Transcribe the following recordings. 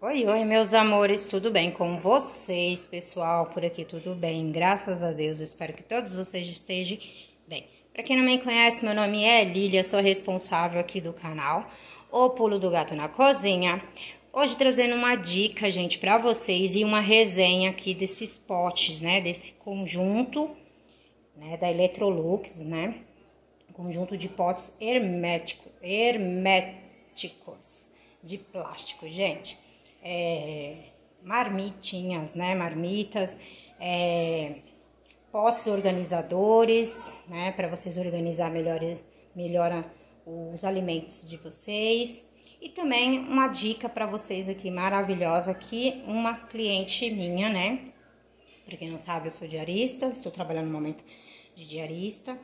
Oi, oi, meus amores, tudo bem com vocês, pessoal? Por aqui tudo bem, graças a Deus. Eu espero que todos vocês estejam bem. Para quem não me conhece, meu nome é Lília, sou responsável aqui do canal O Pulo do Gato na Cozinha. Hoje trazendo uma dica, gente, para vocês e uma resenha aqui desses potes, né? Desse conjunto, né? Da Electrolux, né? Conjunto de potes hermético, herméticos de plástico, gente é, marmitinhas, né? Marmitas, é, potes organizadores, né? Para vocês organizar melhor, melhor os alimentos de vocês. E também uma dica para vocês aqui maravilhosa que uma cliente minha, né? Para quem não sabe, eu sou diarista, estou trabalhando no momento de diarista.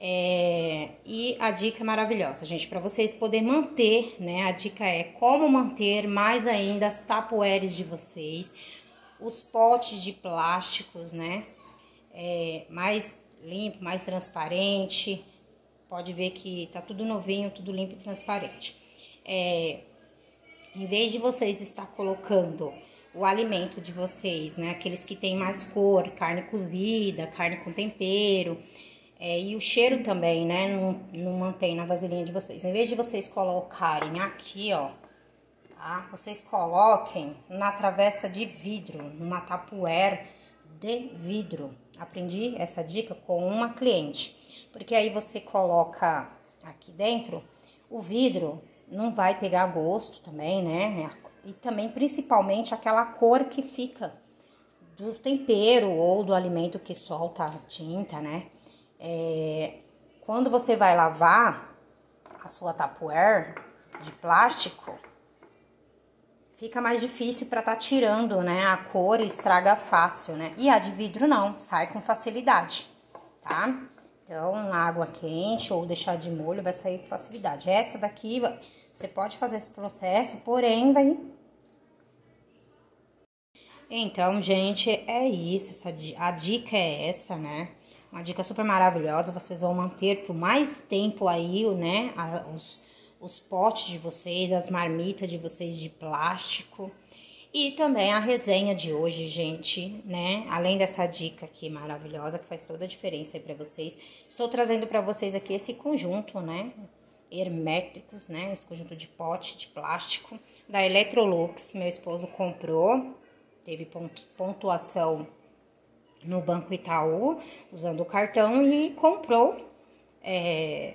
É, e a dica é maravilhosa, gente, para vocês poderem manter, né? A dica é como manter mais ainda as tapoeres de vocês, os potes de plásticos, né? É, mais limpo, mais transparente. Pode ver que tá tudo novinho, tudo limpo e transparente. É, em vez de vocês estar colocando o alimento de vocês, né? Aqueles que tem mais cor, carne cozida, carne com tempero é, e o cheiro também, né? Não, não mantém na vasilhinha de vocês. Em vez de vocês colocarem aqui, ó, tá? Vocês coloquem na travessa de vidro, numa tapuer de vidro. Aprendi essa dica com uma cliente. Porque aí você coloca aqui dentro, o vidro não vai pegar gosto também, né? E também, principalmente, aquela cor que fica do tempero ou do alimento que solta tinta, né? É, quando você vai lavar a sua tapuer de plástico, fica mais difícil para estar tá tirando, né? A cor estraga fácil, né? E a de vidro não, sai com facilidade, tá? Então, água quente ou deixar de molho vai sair com facilidade. Essa daqui, você pode fazer esse processo, porém vai... Então, gente, é isso. Essa, a dica é essa, né? Uma dica super maravilhosa, vocês vão manter por mais tempo aí, né, os, os potes de vocês, as marmitas de vocês de plástico. E também a resenha de hoje, gente, né? Além dessa dica aqui maravilhosa que faz toda a diferença aí para vocês, estou trazendo para vocês aqui esse conjunto, né? Herméticos, né? Esse conjunto de pote de plástico da Electrolux. Meu esposo comprou, teve pontuação no Banco Itaú, usando o cartão e comprou é,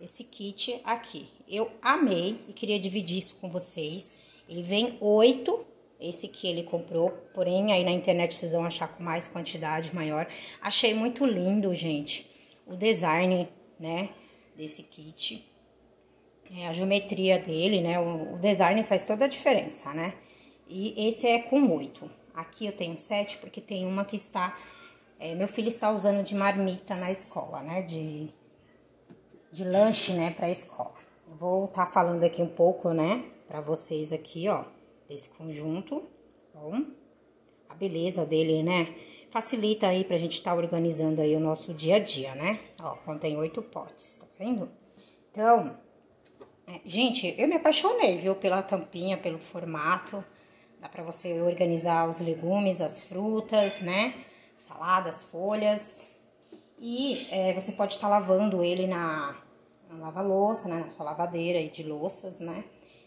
esse kit aqui. Eu amei e queria dividir isso com vocês. Ele vem oito, esse que ele comprou, porém aí na internet vocês vão achar com mais quantidade maior. Achei muito lindo, gente, o design, né, desse kit. É, a geometria dele, né, o, o design faz toda a diferença, né. E esse é com oito. Aqui eu tenho sete, porque tem uma que está... É, meu filho está usando de marmita na escola, né? De, de lanche, né, pra escola. Vou estar tá falando aqui um pouco, né, pra vocês aqui, ó, desse conjunto, bom? A beleza dele, né? Facilita aí pra gente estar tá organizando aí o nosso dia a dia, né? Ó, contém oito potes, tá vendo? Então, é, gente, eu me apaixonei, viu, pela tampinha, pelo formato. Dá para você organizar os legumes, as frutas, né? Saladas, folhas. E é, você pode estar tá lavando ele na, na lava-louça, né? Na sua lavadeira aí de louças, né?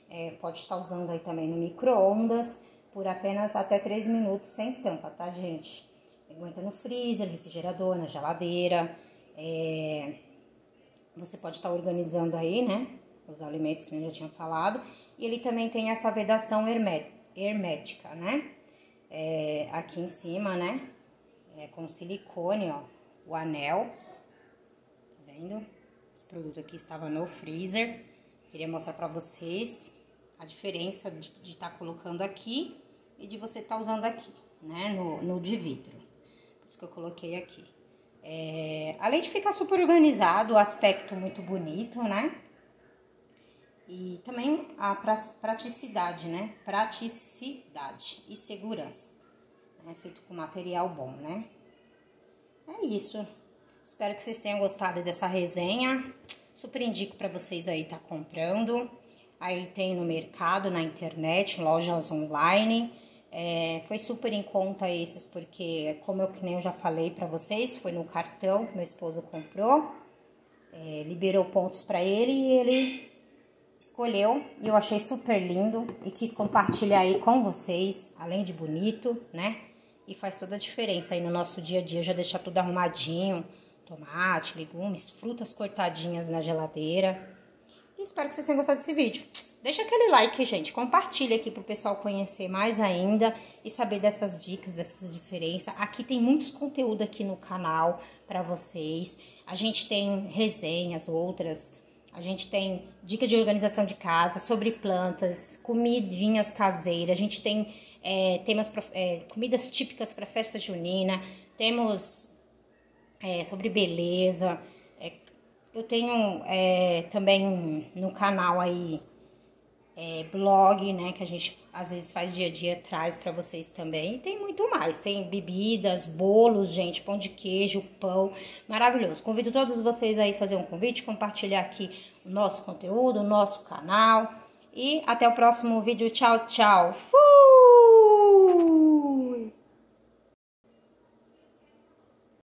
É, pode estar usando aí também no micro-ondas por apenas até 3 minutos sem tampa, tá, gente? Aguenta no freezer, refrigerador, na geladeira. É, você pode estar organizando aí, né? Os alimentos que eu já tinha falado. E ele também tem essa vedação hermética hermética, né? É, aqui em cima, né? É com silicone, ó, o anel. Tá vendo? Esse produto aqui estava no freezer. Queria mostrar pra vocês a diferença de estar tá colocando aqui e de você estar tá usando aqui, né? No, no de vidro. Por isso que eu coloquei aqui. É, além de ficar super organizado, o aspecto muito bonito, né? E também a praticidade, né? Praticidade e segurança. É feito com material bom, né? É isso. Espero que vocês tenham gostado dessa resenha. Super indico para vocês aí tá comprando. aí tem no mercado, na internet, lojas online. É, foi super em conta esses, porque como eu que nem eu já falei para vocês, foi no cartão que meu esposo comprou, é, liberou pontos para ele e ele escolheu e eu achei super lindo e quis compartilhar aí com vocês, além de bonito, né? E faz toda a diferença aí no nosso dia a dia, já deixar tudo arrumadinho, tomate, legumes, frutas cortadinhas na geladeira. E espero que vocês tenham gostado desse vídeo. Deixa aquele like, gente, compartilha aqui pro pessoal conhecer mais ainda e saber dessas dicas, dessas diferenças. Aqui tem muitos conteúdo aqui no canal para vocês. A gente tem resenhas, outras a gente tem dicas de organização de casa, sobre plantas, comidinhas caseiras. A gente tem é, temas pra, é, comidas típicas para festa junina. Temos é, sobre beleza. É, eu tenho é, também no canal aí é, blog, né, que a gente às vezes faz dia a dia, traz para vocês também. E tem muito mais, tem bebidas, bolos, gente, pão de queijo, pão, maravilhoso. Convido todos vocês aí a fazer um convite, compartilhar aqui o nosso conteúdo, o nosso canal. E até o próximo vídeo. Tchau, tchau. Fui!